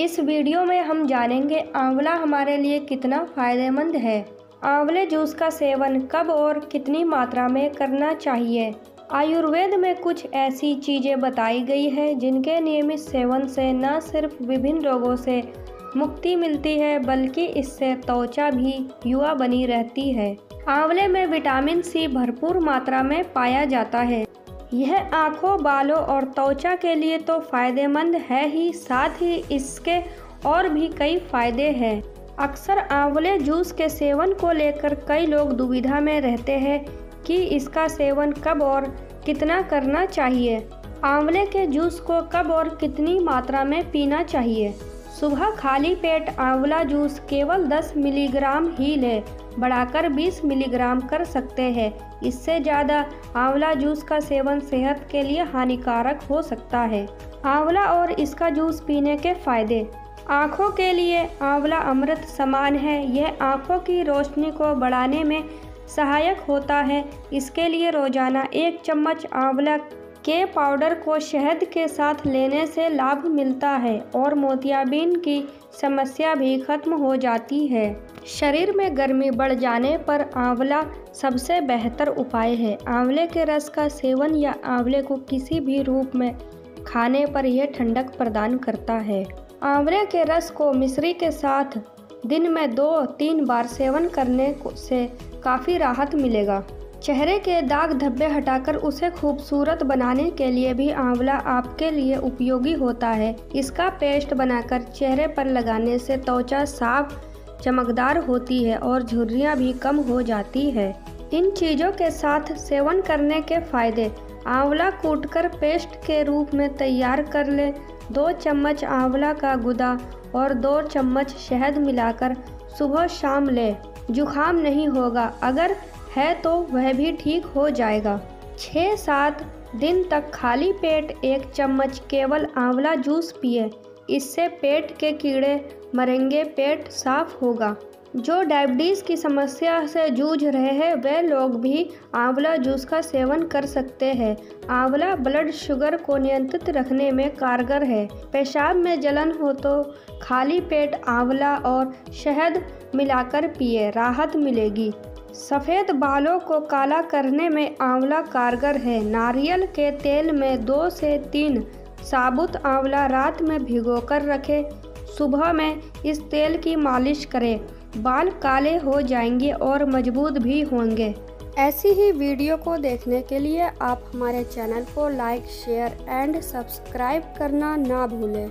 इस वीडियो में हम जानेंगे आंवला हमारे लिए कितना फ़ायदेमंद है। आंवले जूस का सेवन कब और कितनी मात्रा में करना चाहिए? आयुर्वेद में कुछ ऐसी चीज़ें बताई गई है जिनके नियमित सेवन से न सिर्फ़ विभिन्न रोगों से मुक्ति मिलती है, बल्कि इससे त्वचा भी युवा बनी रहती है। आंवले में विटामिन सी भरपूर मात्रा में पाया जाता है। यह आँखों, बालों और त्वचा के लिए तो फ़ायदेमंद है ही, साथ ही इसके और भी कई फ़ायदे हैं। अक्सर आंवले जूस के सेवन को लेकर कई लोग दुविधा में रहते हैं कि इसका सेवन कब और कितना करना चाहिए। आंवले के जूस को कब और कितनी मात्रा में पीना चाहिए? सुबह खाली पेट आंवला जूस केवल 10 मिलीग्राम ही लें, बढ़ाकर 20 मिलीग्राम कर सकते हैं। इससे ज़्यादा आंवला जूस का सेवन सेहत के लिए हानिकारक हो सकता है। आंवला और इसका जूस पीने के फ़ायदे। आँखों के लिए आंवला अमृत समान है। यह आँखों की रोशनी को बढ़ाने में सहायक होता है। इसके लिए रोज़ाना एक चम्मच आंवला के पाउडर को शहद के साथ लेने से लाभ मिलता है और मोतियाबिंद की समस्या भी खत्म हो जाती है। शरीर में गर्मी बढ़ जाने पर आंवला सबसे बेहतर उपाय है। आंवले के रस का सेवन या आंवले को किसी भी रूप में खाने पर यह ठंडक प्रदान करता है। आंवले के रस को मिश्री के साथ दिन में दो तीन बार सेवन करने से काफ़ी राहत मिलेगा। चेहरे के दाग धब्बे हटाकर उसे खूबसूरत बनाने के लिए भी आंवला आपके लिए उपयोगी होता है। इसका पेस्ट बनाकर चेहरे पर लगाने से त्वचा साफ़, चमकदार होती है और झुर्रियाँ भी कम हो जाती है। इन चीज़ों के साथ सेवन करने के फ़ायदे। आंवला कूटकर पेस्ट के रूप में तैयार कर ले। दो चम्मच आंवला का गुदा और दो चम्मच शहद मिलाकर सुबह शाम ले। जुखाम नहीं होगा। अगर है तो वह भी ठीक हो जाएगा। छः सात दिन तक खाली पेट एक चम्मच केवल आंवला जूस पिए। इससे पेट के कीड़े मरेंगे, पेट साफ़ होगा। जो डायबिटीज़ की समस्या से जूझ रहे हैं वे लोग भी आंवला जूस का सेवन कर सकते हैं। आंवला ब्लड शुगर को नियंत्रित रखने में कारगर है। पेशाब में जलन हो तो खाली पेट आंवला और शहद मिलाकर पिए, राहत मिलेगी। सफ़ेद बालों को काला करने में आंवला कारगर है। नारियल के तेल में दो से तीन साबुत आंवला रात में भिगोकर रखें। सुबह में इस तेल की मालिश करें। बाल काले हो जाएँगे और मज़बूत भी होंगे। ऐसी ही वीडियो को देखने के लिए आप हमारे चैनल को लाइक, शेयर एंड सब्सक्राइब करना ना भूलें।